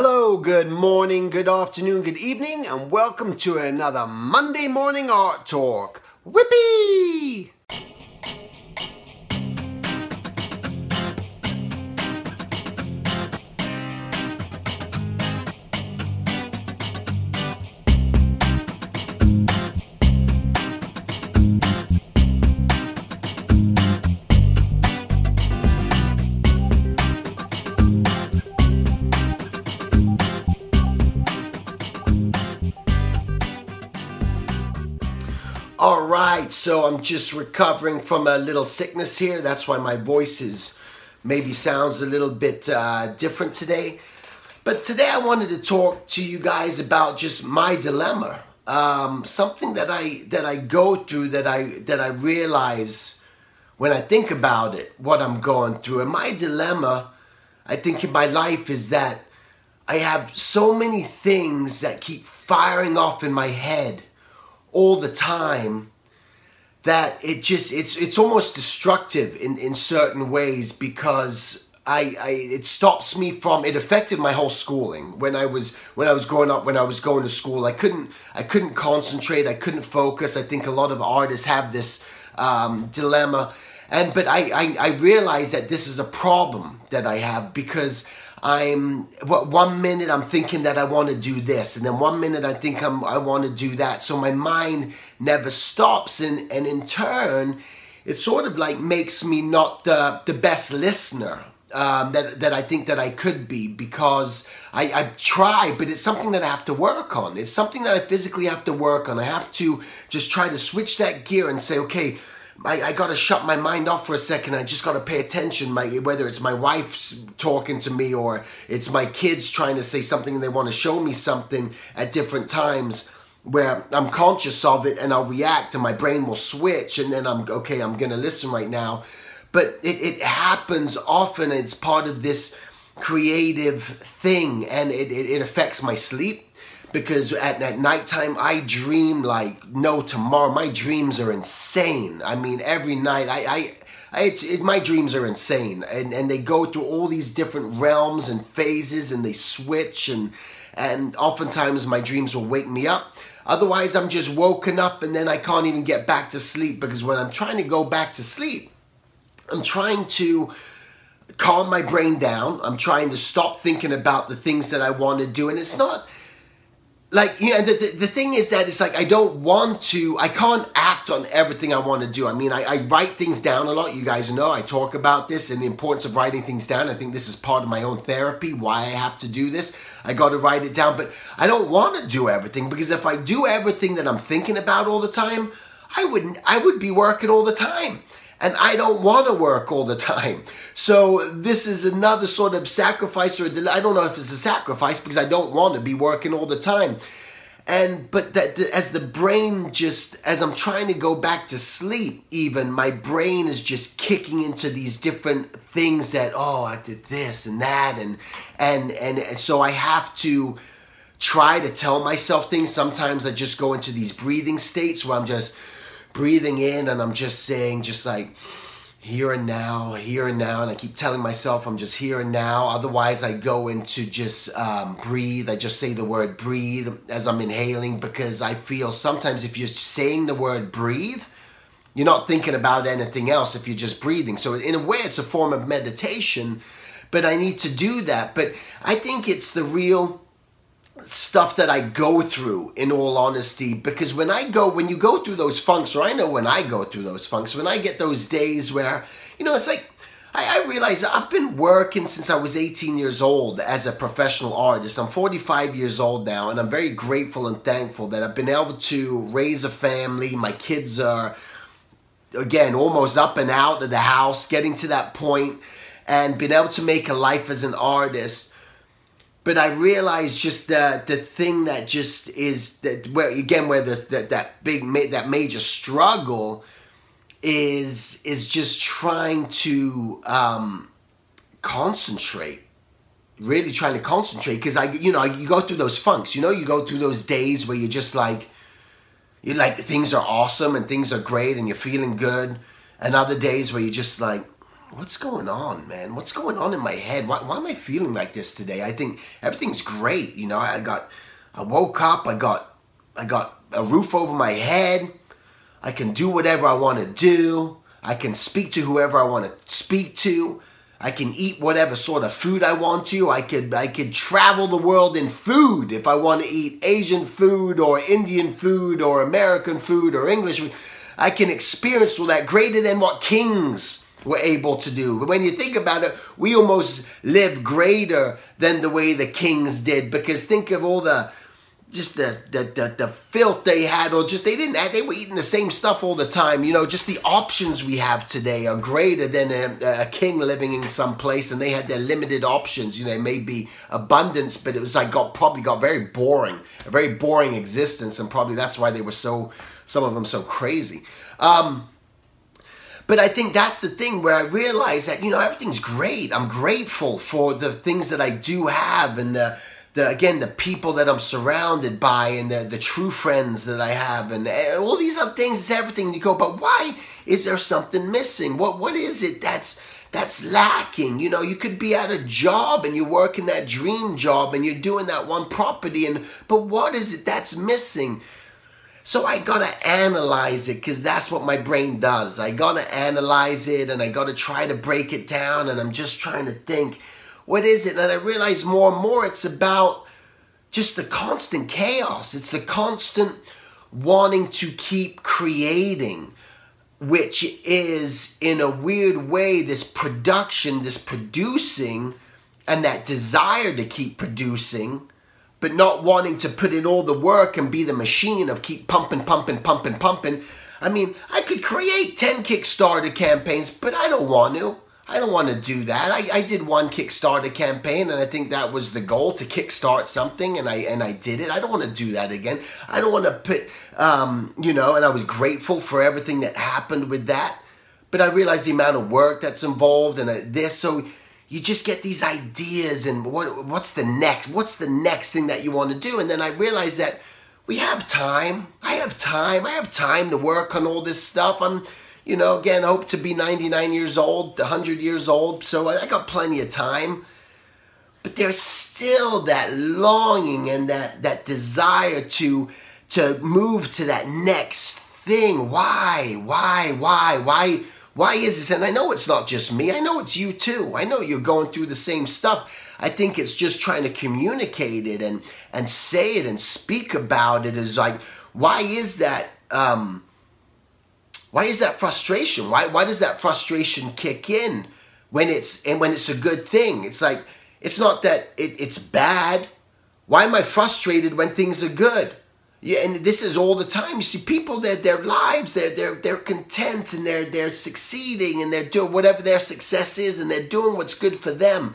Hello, good morning, good afternoon, good evening, and welcome to another Monday Morning Art Talk. Whippy! So I'm just recovering from a little sickness here. That's why my voice is maybe sounds a little bit uh, different today. But today I wanted to talk to you guys about just my dilemma, um, something that I that I go through that I that I realize when I think about it, what I'm going through. And my dilemma, I think in my life is that I have so many things that keep firing off in my head all the time that it just it's it's almost destructive in in certain ways because I, I it stops me from it affected my whole schooling. When I was when I was growing up when I was going to school I couldn't I couldn't concentrate I couldn't focus. I think a lot of artists have this um, dilemma. And but I, I I realize that this is a problem that I have because I'm one minute I'm thinking that I want to do this, and then one minute I think I'm I want to do that. So my mind never stops, and and in turn, it sort of like makes me not the the best listener um, that that I think that I could be because I, I try, but it's something that I have to work on. It's something that I physically have to work on. I have to just try to switch that gear and say, okay I, I got to shut my mind off for a second. I just got to pay attention. My whether it's my wife talking to me or it's my kids trying to say something and they want to show me something at different times where I'm conscious of it and I'll react and my brain will switch and then I'm okay. I'm gonna listen right now, but it, it happens often. It's part of this creative thing and it, it, it affects my sleep because at, at nighttime I dream like no tomorrow. My dreams are insane. I mean, every night I, I it's, it, my dreams are insane and, and they go through all these different realms and phases and they switch and and oftentimes my dreams will wake me up otherwise i'm just woken up and then i can't even get back to sleep because when i'm trying to go back to sleep i'm trying to calm my brain down i'm trying to stop thinking about the things that i want to do and it's not like yeah the, the, the thing is that it's like i don't want to i can't act on everything i want to do. I mean I, I write things down a lot. You guys know i talk about this and the importance of writing things down. I think this is part of my own therapy why i have to do this. I got to write it down but i don't want to do everything because if i do everything that i'm thinking about all the time i wouldn't i would be working all the time and I don't want to work all the time. So this is another sort of sacrifice or. I don't know if it's a sacrifice because I don't want to be working all the time. And but that as the brain just as I'm trying to go back to sleep, even my brain is just kicking into these different things that oh I did this and that and and and, and so I have to try to tell myself things. Sometimes I just go into these breathing states where I'm just breathing in and I'm just saying, just like, here and now, here and now, and I keep telling myself I'm just here and now. Otherwise, I go into just um, breathe. I just say the word breathe as I'm inhaling because I feel sometimes if you're saying the word breathe, you're not thinking about anything else if you're just breathing. So, in a way, it's a form of meditation, but I need to do that. But I think it's the real stuff that I go through in all honesty because when I go when you go through those funks or I know when I go through those funks when I get those days where you know it's like I, I realize I've been working since I was 18 years old as a professional artist. I'm 45 years old now and I'm very grateful and thankful that I've been able to raise a family. My kids are again almost up and out of the house getting to that point and been able to make a life as an artist but I realized just the the thing that just is that where again where the, the that big that major struggle is is just trying to um, concentrate really trying to concentrate because I you know you go through those funks you know you go through those days where you're just like you like things are awesome and things are great and you're feeling good and other days where you're just like what's going on, man? What's going on in my head? Why, why am I feeling like this today? I think everything's great. You know, I got, I woke up, I got, I got a roof over my head. I can do whatever I want to do. I can speak to whoever I want to speak to. I can eat whatever sort of food I want to. I could I could travel the world in food if I want to eat Asian food or Indian food or American food or English food. I can experience all that greater than what kings were able to do. But when you think about it, we almost live greater than the way the kings did because think of all the just the, the, the, the, filth they had or just they didn't have, they were eating the same stuff all the time. You know just the options we have today are greater than a, a king living in some place and they had their limited options. You know it may be abundance but it was like got probably got very boring a very boring existence and probably that's why they were so some of them so crazy. Um, but I think that's the thing where I realize that, you know, everything's great. I'm grateful for the things that I do have and the, the again the people that I'm surrounded by and the, the true friends that I have and eh, all these other things it's everything. You go but why is there something missing? What what is it that's that's lacking? You know you could be at a job and you're working that dream job and you're doing that one property and but what is it that's missing so I gotta analyze it because that's what my brain does. I gotta analyze it and I gotta try to break it down and I'm just trying to think what is it? And I realize more and more it's about just the constant chaos. It's the constant wanting to keep creating, which is in a weird way this production, this producing, and that desire to keep producing, but not wanting to put in all the work and be the machine of keep pumping, pumping, pumping, pumping. I mean, I could create 10 Kickstarter campaigns, but I don't want to. I don't want to do that. I, I did one Kickstarter campaign, and I think that was the goal to kickstart something, and I and I did it. I don't want to do that again. I don't want to put, um, you know, and I was grateful for everything that happened with that, but I realized the amount of work that's involved and this. So you just get these ideas, and what what's the next? What's the next thing that you want to do? And then I realized that we have time. I have time. I have time to work on all this stuff. I'm you know, again, hope to be 99 years old, 100 years old, so I got plenty of time. But there's still that longing and that, that desire to, to move to that next thing. Why? Why? Why? Why? Why is this? And I know it's not just me. I know it's you too. I know you're going through the same stuff. I think it's just trying to communicate it and and say it and speak about it is like, why is that? Um, why is that frustration? Why why does that frustration kick in when it's and when it's a good thing? It's like it's not that it, it's bad. Why am I frustrated when things are good? Yeah, and this is all the time. You see, people that their lives, they're they're they're content and they're they're succeeding and they're doing whatever their success is and they're doing what's good for them.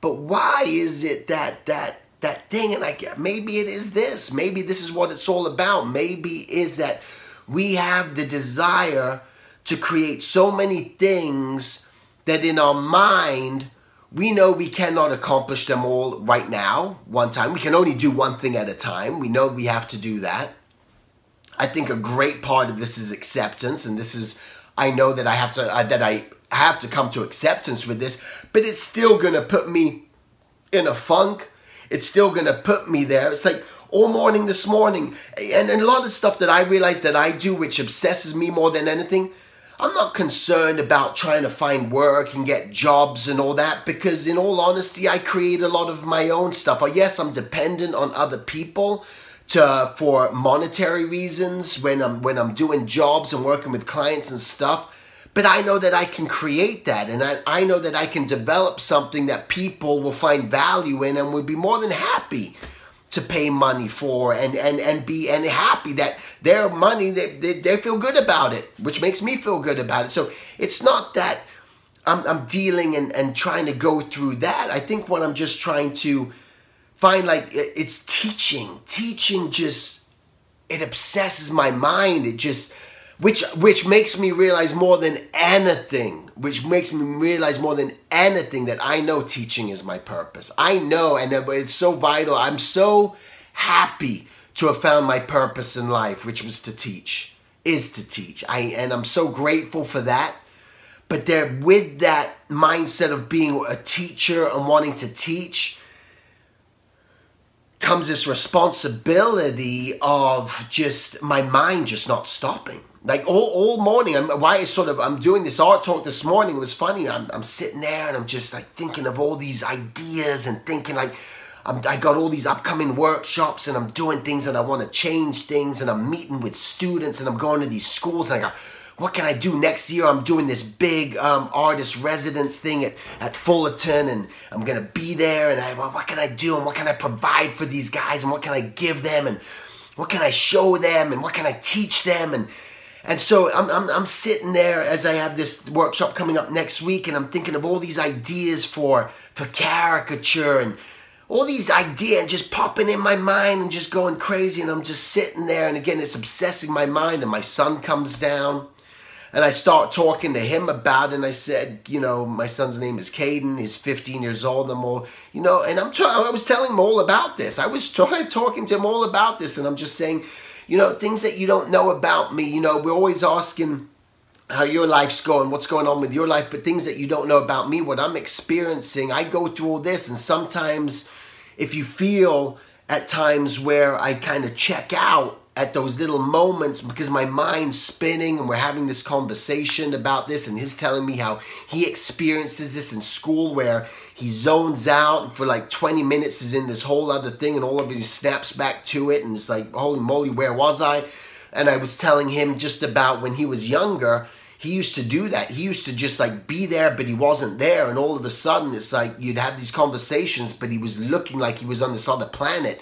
But why is it that that that thing? And I get maybe it is this. Maybe this is what it's all about. Maybe is that we have the desire to create so many things that in our mind we know we cannot accomplish them all right now, one time. We can only do one thing at a time. We know we have to do that. I think a great part of this is acceptance, and this is I know that I have to uh, that I have to come to acceptance with this, but it's still gonna put me in a funk. It's still gonna put me there. It's like all morning this morning. And, and a lot of stuff that I realize that I do, which obsesses me more than anything, I'm not concerned about trying to find work and get jobs and all that because, in all honesty, I create a lot of my own stuff. Uh, yes, I'm dependent on other people to for monetary reasons when I'm when I'm doing jobs and working with clients and stuff. But I know that I can create that and I, I know that I can develop something that people will find value in and would be more than happy to pay money for and and and be and happy that their money they, they, they feel good about it which makes me feel good about it. So it's not that I'm, I'm dealing and, and trying to go through that. I think what i'm just trying to find like it's teaching. Teaching just it obsesses my mind. It just which which makes me realize more than anything which makes me realize more than anything that I know teaching is my purpose. I know and it's so vital. I'm so happy to have found my purpose in life which was to teach is to teach. I and I'm so grateful for that. but they're with that mindset of being a teacher and wanting to teach comes this responsibility of just my mind just not stopping like all, all morning i'm why I sort of i'm doing this art talk this morning it was funny I'm, I'm sitting there and i'm just like thinking of all these ideas and thinking like I'm, i got all these upcoming workshops and i'm doing things and i want to change things and i'm meeting with students and i'm going to these schools and i go what can I do next year? I'm doing this big um, artist residence thing at, at Fullerton and I'm gonna be there and I, what can I do and what can I provide for these guys and what can I give them and what can I show them and what can I teach them and and so I'm, I'm, I'm sitting there as I have this workshop coming up next week and I'm thinking of all these ideas for for caricature and all these ideas just popping in my mind and just going crazy and I'm just sitting there and again it's obsessing my mind and my son comes down and I start talking to him about it. And I said, you know, my son's name is Caden. He's 15 years old. And I'm all, you know, and I'm trying. I was telling him all about this. I was trying talking to him all about this, and I'm just saying, you know, things that you don't know about me. You know, we're always asking how your life's going, what's going on with your life, but things that you don't know about me, what I'm experiencing. I go through all this, and sometimes, if you feel at times where I kind of check out at those little moments because my mind's spinning and we're having this conversation about this and he's telling me how he experiences this in school where he zones out for like 20 minutes is in this whole other thing and all of it snaps back to it and it's like holy moly where was I? And I was telling him just about when he was younger he used to do that. He used to just like be there but he wasn't there. And all of a sudden it's like you'd have these conversations but he was looking like he was on this other planet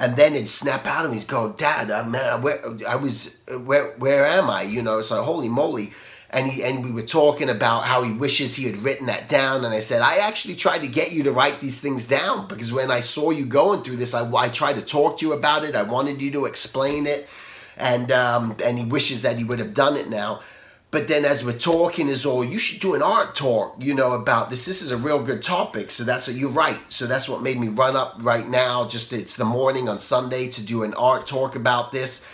and then it'd snap out of me. He'd go, Dad, uh, man, where I was, where where am I? You know, so holy moly. And he and we were talking about how he wishes he had written that down. And I said, I actually tried to get you to write these things down because when I saw you going through this, I, I tried to talk to you about it. I wanted you to explain it, and um, and he wishes that he would have done it now. But then as we're talking is all, you should do an art talk, you know, about this. This is a real good topic. So that's what you're right. So that's what made me run up right now. Just it's the morning on Sunday to do an art talk about this.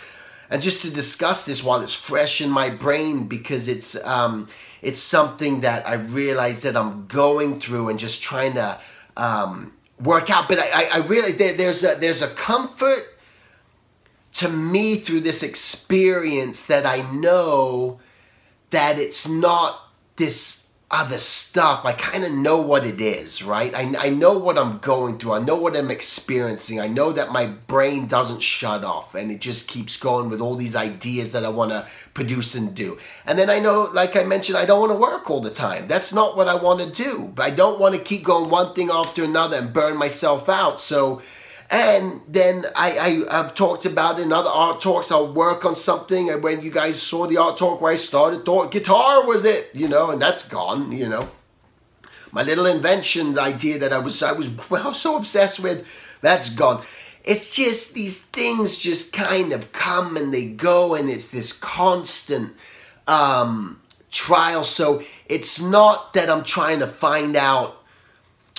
And just to discuss this while it's fresh in my brain because it's um, it's something that I realize that I'm going through and just trying to um, work out. But I, I really there, there's a there's a comfort to me through this experience that I know that it's not this other stuff. I kind of know what it is, right? I, I know what I'm going through. I know what I'm experiencing. I know that my brain doesn't shut off and it just keeps going with all these ideas that I want to produce and do. And then I know, like I mentioned, I don't want to work all the time. That's not what I want to do. But I don't want to keep going one thing after another and burn myself out. So and then I, I, have talked about in other art talks, I'll work on something. And when you guys saw the art talk where I started, thought guitar was it, you know, and that's gone, you know. My little invention idea that I was, I was well, so obsessed with, that's gone. It's just these things just kind of come and they go, and it's this constant um, trial. So it's not that I'm trying to find out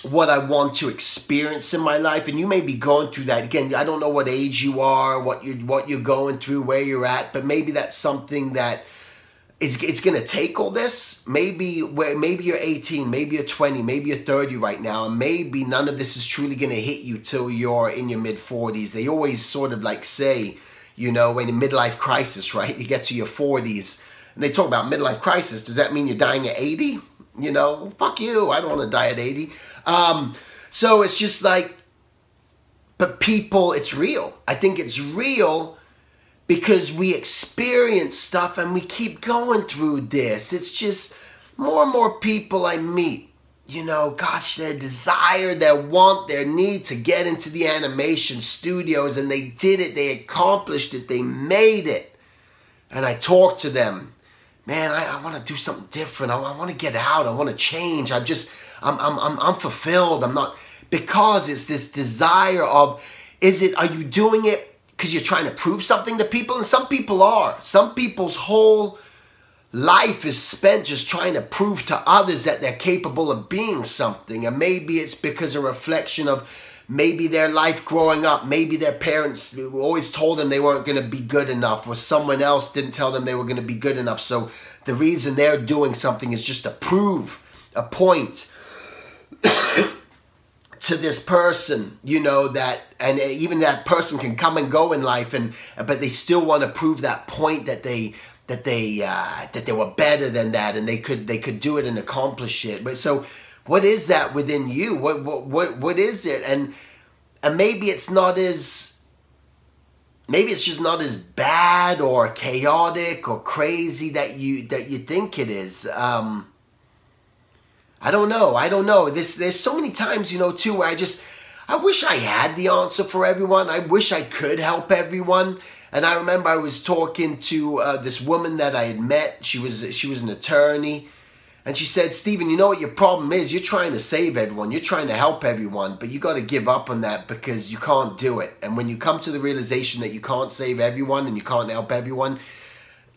what I want to experience in my life, and you may be going through that again. I don't know what age you are, what you what you're going through, where you're at, but maybe that's something that it's it's gonna take all this. Maybe where maybe you're 18, maybe you're 20, maybe you're 30 right now, and maybe none of this is truly gonna hit you till you're in your mid 40s. They always sort of like say, you know, when in midlife crisis, right? You get to your 40s, and they talk about midlife crisis. Does that mean you're dying at 80? You know, fuck you. I don't want to die at 80. Um, so it's just like, but people, it's real. I think it's real because we experience stuff and we keep going through this. It's just more and more people I meet, you know, gosh, their desire, their want, their need to get into the animation studios and they did it, they accomplished it, they made it. And I talk to them, man, I, I want to do something different. I, I want to get out. I want to change. I'm just, I'm, I'm, I'm fulfilled. I'm not, because it's this desire of, is it, are you doing it because you're trying to prove something to people? And some people are. Some people's whole life is spent just trying to prove to others that they're capable of being something. And maybe it's because a reflection of maybe their life growing up, maybe their parents always told them they weren't going to be good enough, or someone else didn't tell them they were going to be good enough. So the reason they're doing something is just to prove a point to this person, you know, that, and even that person can come and go in life, and but they still want to prove that point that they that they uh, that they were better than that, and they could they could do it and accomplish it. But so what is that within you? What what what what is it? And and maybe it's not as maybe it's just not as bad or chaotic or crazy that you that you think it is. Um, I don't know. I don't know. This there's so many times, you know, too, where I just I wish I had the answer for everyone. I wish I could help everyone. And I remember I was talking to uh, this woman that I had met. She was she was an attorney, and she said, Stephen, you know what your problem is? You're trying to save everyone, you're trying to help everyone, but you got to give up on that because you can't do it. And when you come to the realization that you can't save everyone and you can't help everyone,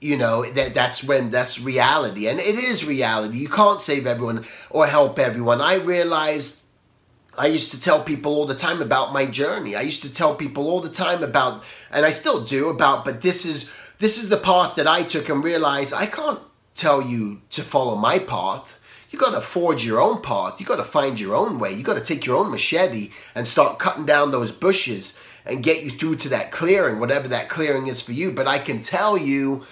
you know that that's when that's reality. And it is reality. You can't save everyone or help everyone. I realized i used to tell people all the time about my journey. I used to tell people all the time about and i still do about but this is this is the path that i took and realized i can't tell you to follow my path. You got to forge your own path. You got to find your own way. You got to take your own machete and start cutting down those bushes and get you through to that clearing, whatever that clearing is for you. But I can tell you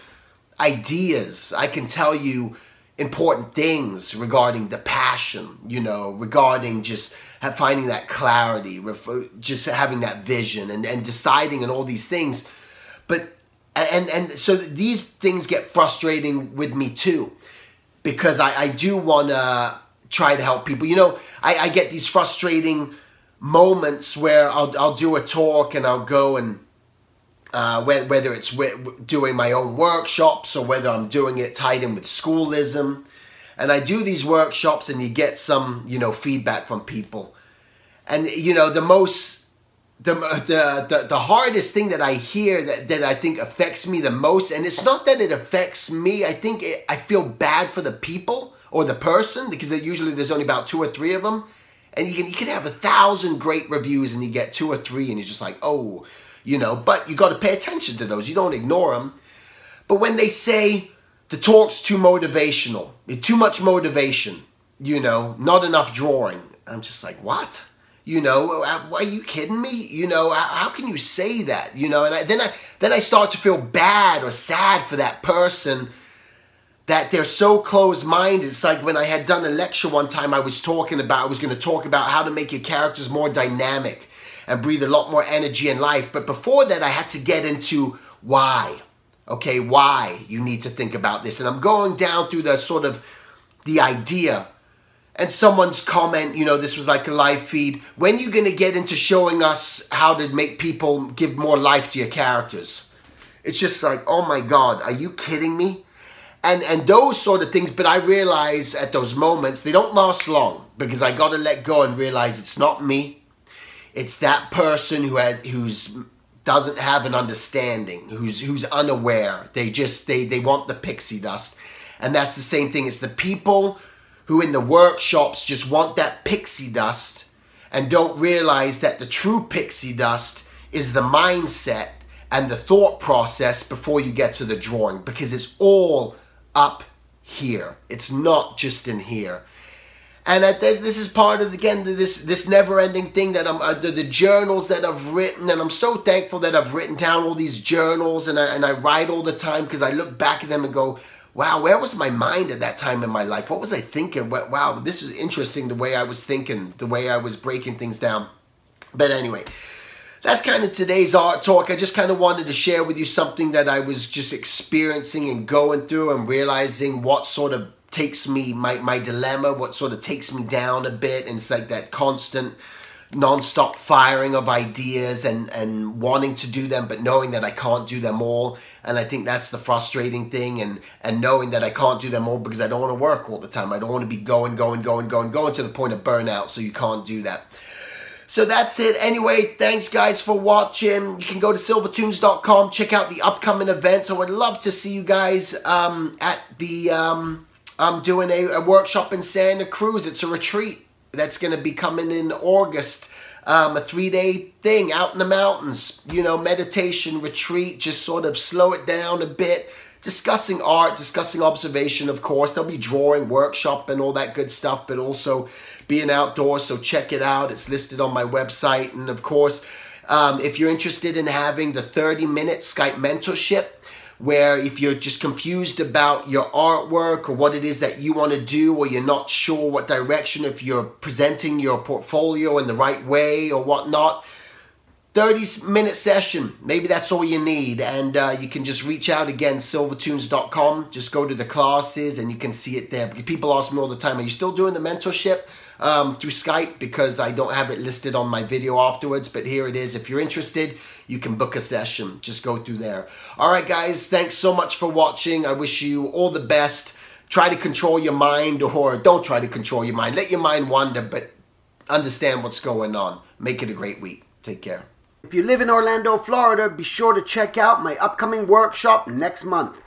ideas. I can tell you important things regarding the passion, you know, regarding just finding that clarity, just having that vision and, and deciding and all these things. But and and so these things get frustrating with me too because I, I do want to try to help people. You know I, I get these frustrating moments where I'll, I'll do a talk and I'll go and uh, whether it's doing my own workshops or whether I'm doing it tied in with schoolism. And I do these workshops and you get some you know feedback from people. And you know the most the, the, the, hardest thing that I hear that, that I think affects me the most, and it's not that it affects me, I think it, I feel bad for the people or the person because usually there's only about two or three of them. And you can, you can have a thousand great reviews and you get two or three and you're just like, oh, you know, but you got to pay attention to those. You don't ignore them. But when they say the talk's too motivational, too much motivation, you know, not enough drawing, I'm just like, what? You know, are you kidding me? You know, how can you say that? You know, and I, then I then I start to feel bad or sad for that person that they're so close-minded. It's like when I had done a lecture one time, I was talking about, I was going to talk about how to make your characters more dynamic and breathe a lot more energy and life. But before that, I had to get into why. Okay, why you need to think about this. And I'm going down through the sort of the idea and someone's comment, you know, this was like a live feed. When you going to get into showing us how to make people give more life to your characters? It's just like, oh my God, are you kidding me? And and those sort of things. But I realize at those moments they don't last long because I got to let go and realize it's not me. It's that person who had who's doesn't have an understanding, who's who's unaware. They just they they want the pixie dust, and that's the same thing. It's the people who in the workshops just want that pixie dust and don't realize that the true pixie dust is the mindset and the thought process before you get to the drawing because it's all up here. It's not just in here. And this, this is part of again this this never-ending thing that I'm uh, the, the, journals that I've written, and I'm so thankful that I've written down all these journals, and I and I write all the time because I look back at them and go, wow, where was my mind at that time in my life? What was I thinking? Wow, this is interesting the way I was thinking, the way I was breaking things down. But anyway, that's kind of today's art talk. I just kind of wanted to share with you something that I was just experiencing and going through and realizing what sort of takes me, my, my dilemma, what sort of takes me down a bit. And it's like that constant non-stop firing of ideas and and wanting to do them but knowing that I can't do them all and I think that's the frustrating thing and and knowing that I can't do them all because I don't want to work all the time I don't want to be going going going going going to the point of burnout so you can't do that so that's it. Anyway, thanks guys for watching. You can go to silvertoons.com, check out the upcoming events. I would love to see you guys um, at the, um, I'm doing a, a workshop in Santa Cruz. It's a retreat that's going to be coming in August. um, a three day thing out in the mountains, you know, meditation, retreat, just sort of slow it down a bit. Discussing art, discussing observation, of course. There'll be drawing, workshop, and all that good stuff, but also being outdoors. So check it out. It's listed on my website. And of course, um, if you're interested in having the 30 minute Skype mentorship, where if you're just confused about your artwork or what it is that you want to do, or you're not sure what direction, if you're presenting your portfolio in the right way or whatnot, 30 minute session. Maybe that's all you need. And uh, you can just reach out again, silvertoons.com. Just go to the classes and you can see it there. People ask me all the time, are you still doing the mentorship? Um, through Skype because I don't have it listed on my video afterwards, but here it is. If you're interested, you can book a session. Just go through there. All right, guys, thanks so much for watching. I wish you all the best. Try to control your mind or don't try to control your mind. Let your mind wander, but understand what's going on. Make it a great week. Take care. If you live in Orlando, Florida, be sure to check out my upcoming workshop next month.